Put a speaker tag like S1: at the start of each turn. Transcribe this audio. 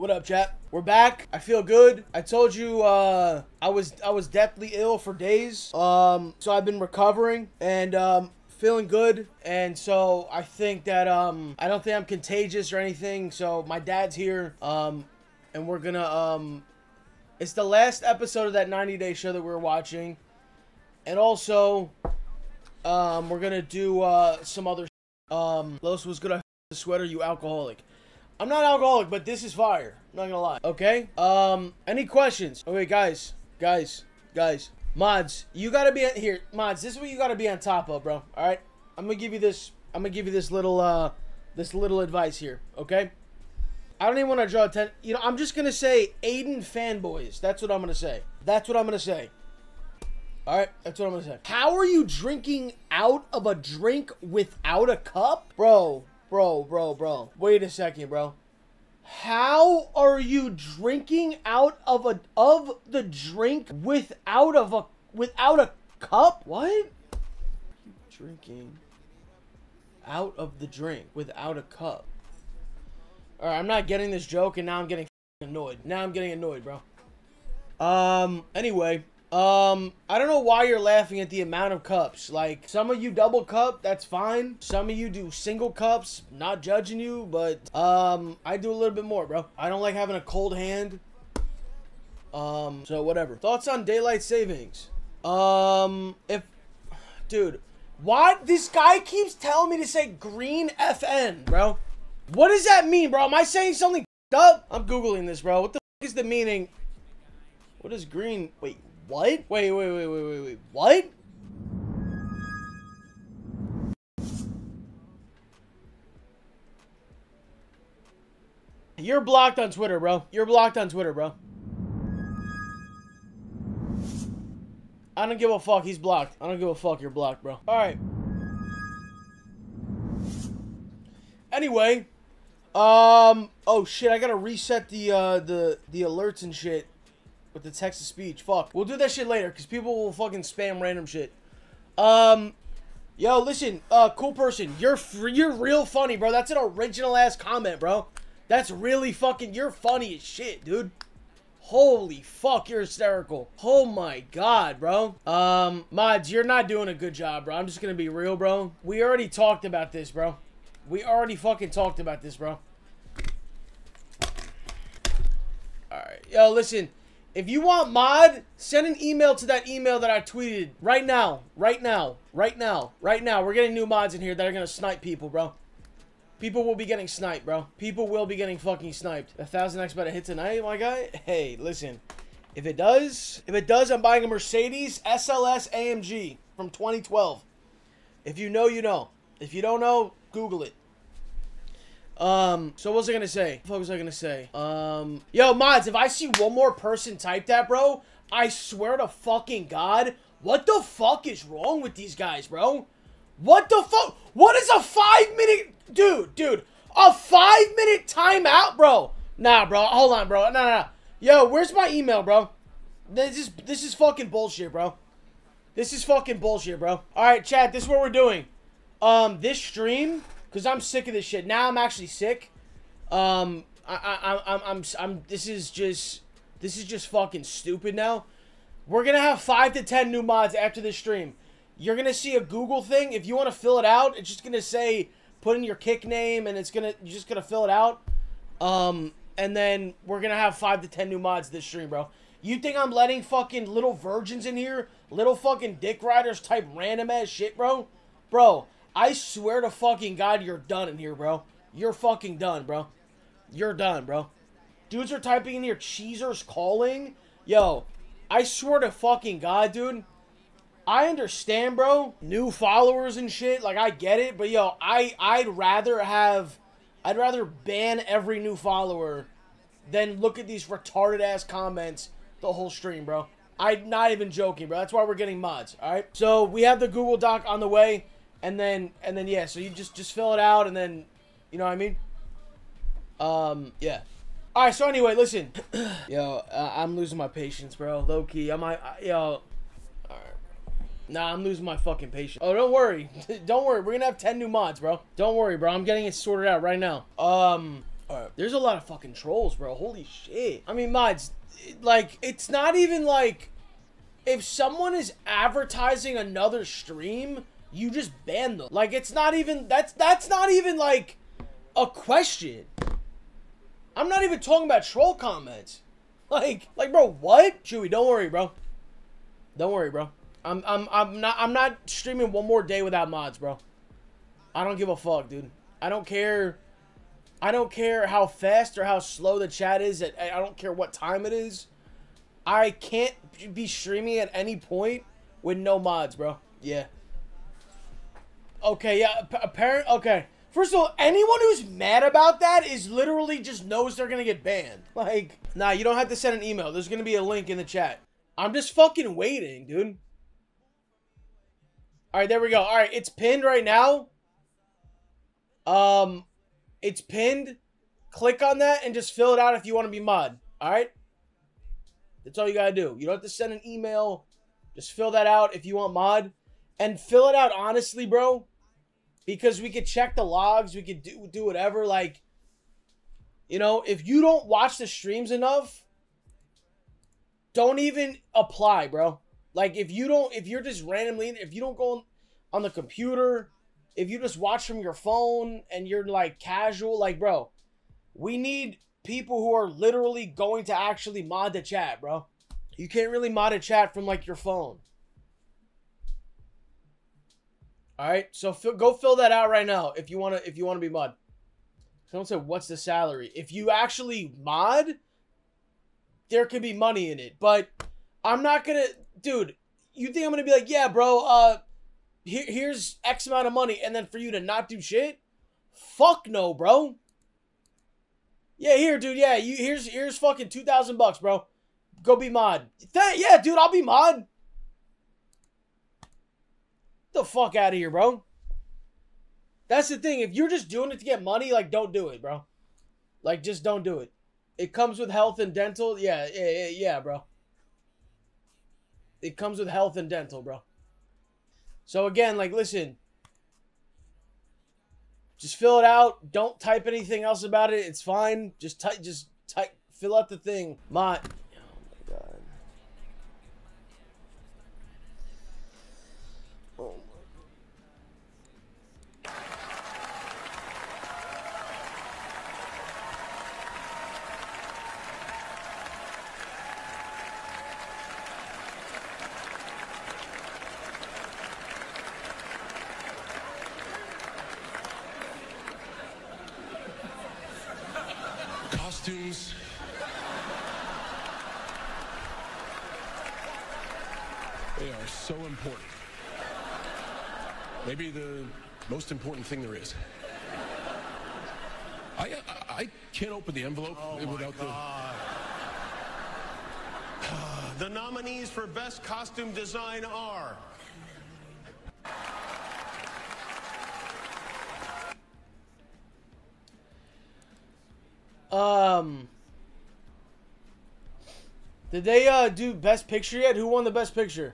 S1: What up, chat? We're back. I feel good. I told you uh I was I was deathly ill for days. Um so I've been recovering and um feeling good and so I think that um I don't think I'm contagious or anything. So my dad's here um and we're to um it's the last episode of that 90 day show that we are watching. And also um we're to do uh some other um Los was gonna the sweater you alcoholic. I'm not alcoholic, but this is fire. I'm not gonna lie. Okay. Um. Any questions? Okay, guys, guys, guys. Mods, you gotta be here. Mods, this is what you gotta be on top of, bro. All right. I'm gonna give you this. I'm gonna give you this little uh, this little advice here. Okay. I don't even want to draw attention. You know, I'm just gonna say Adin fanboys. That's what I'm gonna say. That's what I'm gonna say. All right, that's what I'm gonna say. How are you drinking out of a drink without a cup, bro? Bro, bro, bro. Wait a second, bro. How are you drinking out of a of the drink without of a without a cup? What? Drinking out of the drink without a cup. All right, I'm not getting this joke, and now I'm getting annoyed. Now I'm getting annoyed, bro. Um. Anyway, um, I don't know why you're laughing at the amount of cups. Like, some of you double cup, that's fine. Some of you do single cups, not judging you, but, um, I do a little bit more, bro. I don't like having a cold hand. Um, so whatever. Thoughts on daylight savings? Um, if, dude, why, this guy keeps telling me to say green FN, bro. What does that mean, bro? Am I saying something up? I'm Googling this, bro. What the is the meaning? What is green? Wait, what? Wait, wait, wait, wait, wait, wait. What? You're blocked on Twitter, bro. You're blocked on Twitter, bro. I don't give a fuck. He's blocked. I don't give a fuck. You're blocked, bro. All right. Anyway, um, oh shit, I gotta reset the uh the the alerts and shit with the text to speech. Fuck. We'll do that shit later because people will fucking spam random shit. Um, yo, listen, uh, cool person, you're you're real funny, bro. That's an original ass comment, bro. That's really fucking. You're funny as shit, dude. Holy fuck, you're hysterical. Oh my god, bro. Um, mods, you're not doing a good job, bro. I'm just gonna be real, bro. We already talked about this, bro. We already fucking talked about this, bro. Alright. Yo, listen. If you want mod, send an email to that email that I tweeted right now. Right now. Right now. Right now. We're getting new mods in here that are going to snipe people, bro. People will be getting sniped, bro. People will be getting fucking sniped. A thousand X better hit tonight, my guy. Hey, listen. If it does, if it does, I'm buying a Mercedes SLS AMG from 2012. If you know, you know. If you don't know, Google it. Um, so what was I gonna say? What was I gonna say? Um, yo, mods, if I see one more person type that, bro, I swear to fucking God, what the fuck is wrong with these guys, bro? What the fuck? What is a five minute, dude, dude, a five minute timeout, bro? Nah, bro, hold on, bro. Nah, nah, nah. Yo, where's my email, bro? This is, this is fucking bullshit, bro. This is fucking bullshit, bro. All right, chat, this is what we're doing. Um, this stream because I'm sick of this shit. Now I'm actually sick. Um, I, I, I'm, I'm, I'm, this is just, this is just fucking stupid now. We're gonna have five to ten new mods after this stream. You're gonna see a Google thing. If you want to fill it out, it's just gonna say put in your kick name, and it's gonna you're just gonna fill it out. Um, and then we're gonna have five to ten new mods this stream, bro. You think I'm letting fucking little virgins in here, little fucking dick riders type random ass shit, bro? Bro, I swear to fucking God, you're done in here, bro. You're fucking done, bro. You're done, bro. Dudes are typing in here, Cheezer's calling. Yo, I swear to fucking God, dude. I understand, bro. New followers and shit, like I get it, but yo, I I'd rather have I'd rather ban every new follower than look at these retarded ass comments the whole stream, bro. I'm not even joking, bro. That's why we're getting mods, all right? So, we have the Google Doc on the way and then and then yeah, so you just just fill it out and then you know what I mean? Um, yeah. All right, so anyway, listen. yo, uh, I'm losing my patience, bro. Low key, I might uh, yo Alright. Nah, I'm losing my fucking patience. Oh, don't worry. don't worry. We're gonna have 10 new mods, bro. Don't worry, bro. I'm getting it sorted out right now. Um, Alright. There's a lot of fucking trolls, bro. Holy shit. I mean, mods, like, it's not even like if someone is advertising another stream, you just ban them. Like, it's not even, that's, that's not even like a question. I'm not even talking about troll comments. Like, like, bro, what? Chewy, don't worry, bro. Don't worry, bro. I'm, I'm, I'm not, I'm not streaming one more day without mods, bro. I don't give a fuck, dude. I don't care. I don't care how fast or how slow the chat is. I don't care what time it is. I can't be streaming at any point with no mods, bro. Yeah. Okay, yeah. Apparent. Okay. First of all, anyone who's mad about that is literally just knows they're gonna get banned. Like, nah, you don't have to send an email. There's gonna be a link in the chat. I'm just fucking waiting, dude. All right, there we go. All right, it's pinned right now. Um, it's pinned. Click on that and just fill it out if you want to be mod. All right. That's all you gotta do. You don't have to send an email. Just fill that out if you want mod, and fill it out honestly, bro because we could check the logs, we could do do whatever. Like, you know, if you don't watch the streams enough, don't even apply, bro. Like, if you don't, if you're just randomly, if you don't go on the computer, if you just watch from your phone and you're like casual, like, bro, we need people who are literally going to actually mod the chat, bro. You can't really mod a chat from like your phone. All right, so go fill that out right now if you want to. If you want to be mod. Someone said, "What's the salary?" If you actually mod, there could be money in it, but I'm not gonna, dude. You think I'm gonna be like, "Yeah, bro. Uh, here, here's X amount of money," and then for you to not do shit? Fuck no, bro. Yeah, here, dude. Yeah, you here's here's fucking two thousand bucks, bro. Go be mod. Th yeah, dude. I'll be mod. The fuck out of here, bro. That's the thing. If you're just doing it to get money, like, don't do it, bro. Like, just don't do it. It comes with health and dental. Yeah, yeah, yeah, bro. It comes with health and dental, bro. So again, like, listen. Just fill it out. Don't type anything else about it. It's fine. Just type. Just type. Fill out the thing. My.
S2: Costumes. They are so important. Maybe the most important thing there is. I, I, I can't open the envelope
S3: oh
S2: without
S3: the... the nominees for Best Costume Design are
S1: Um. Did they uh do best picture yet? Who won the best picture?